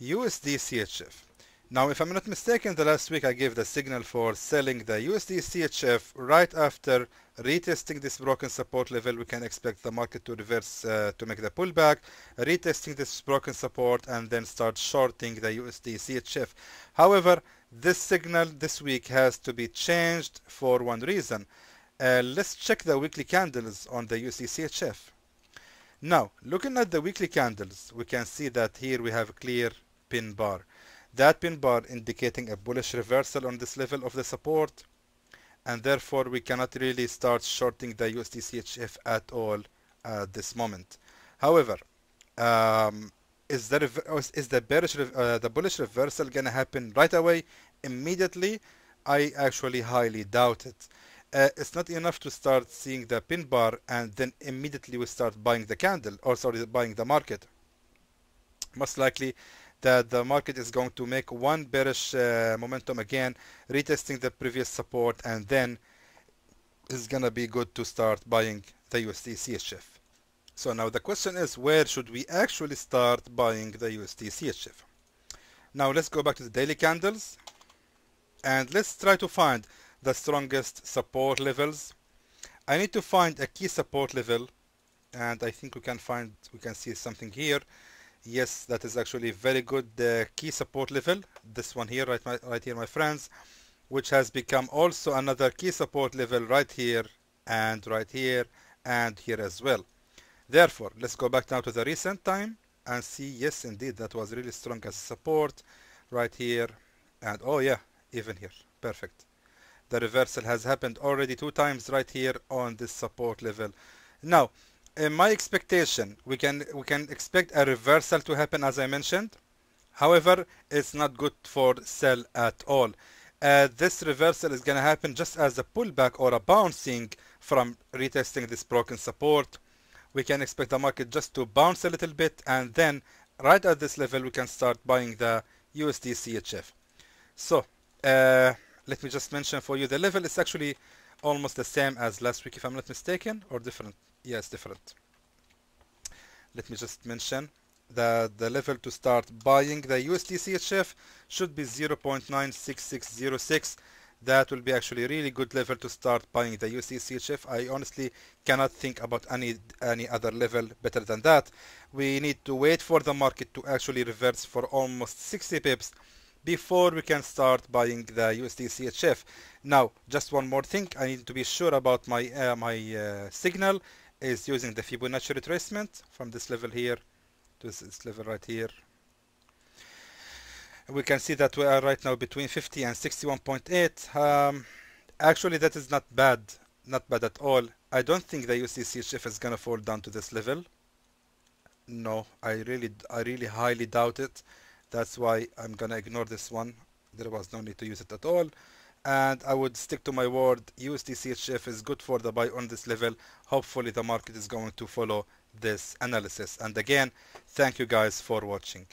USD CHF. Now, if I'm not mistaken, the last week I gave the signal for selling the USD CHF right after retesting this broken support level. We can expect the market to reverse uh, to make the pullback, retesting this broken support, and then start shorting the USD CHF. However, this signal this week has to be changed for one reason. Uh, let's check the weekly candles on the USD CHF. Now, looking at the weekly candles, we can see that here we have clear pin bar. That pin bar indicating a bullish reversal on this level of the support and therefore we cannot really start shorting the USD CHF at all at this moment. However, um, is the is the bearish uh, the bullish reversal gonna happen right away immediately? I actually highly doubt it. Uh, it's not enough to start seeing the pin bar and then immediately we start buying the candle or sorry buying the market. Most likely that the market is going to make one bearish uh, momentum again, retesting the previous support, and then it's gonna be good to start buying the USD CHF. So now the question is, where should we actually start buying the USD CHF? Now let's go back to the daily candles, and let's try to find the strongest support levels. I need to find a key support level, and I think we can find, we can see something here yes that is actually very good. Uh, key support level this one here right, my, right here my friends which has become also another key support level right here and right here and here as well. Therefore let's go back now to the recent time and see yes indeed that was really strong as support right here and oh yeah even here. Perfect. The reversal has happened already two times right here on this support level. Now in my expectation, we can we can expect a reversal to happen as I mentioned. However, it's not good for sell at all. Uh, this reversal is going to happen just as a pullback or a bouncing from retesting this broken support. We can expect the market just to bounce a little bit and then right at this level we can start buying the USD CHF. So uh, let me just mention for you the level is actually almost the same as last week if I'm not mistaken or different yes different. Let me just mention that the level to start buying the USD CHF should be 0.96606 that will be actually a really good level to start buying the USD CHF I honestly cannot think about any any other level better than that. We need to wait for the market to actually reverse for almost 60 pips before we can start buying the USD CHF now just one more thing. I need to be sure about my uh, my uh, signal is using the Fibonacci retracement from this level here to this level right here. We can see that we are right now between 50 and 61.8. Um, actually, that is not bad, not bad at all. I don't think the USDCHF is gonna fall down to this level. No, I really, I really highly doubt it. That's why I'm gonna ignore this one. There was no need to use it at all and I would stick to my word USD CHF is good for the buy on this level. Hopefully the market is going to follow this analysis. And again thank you guys for watching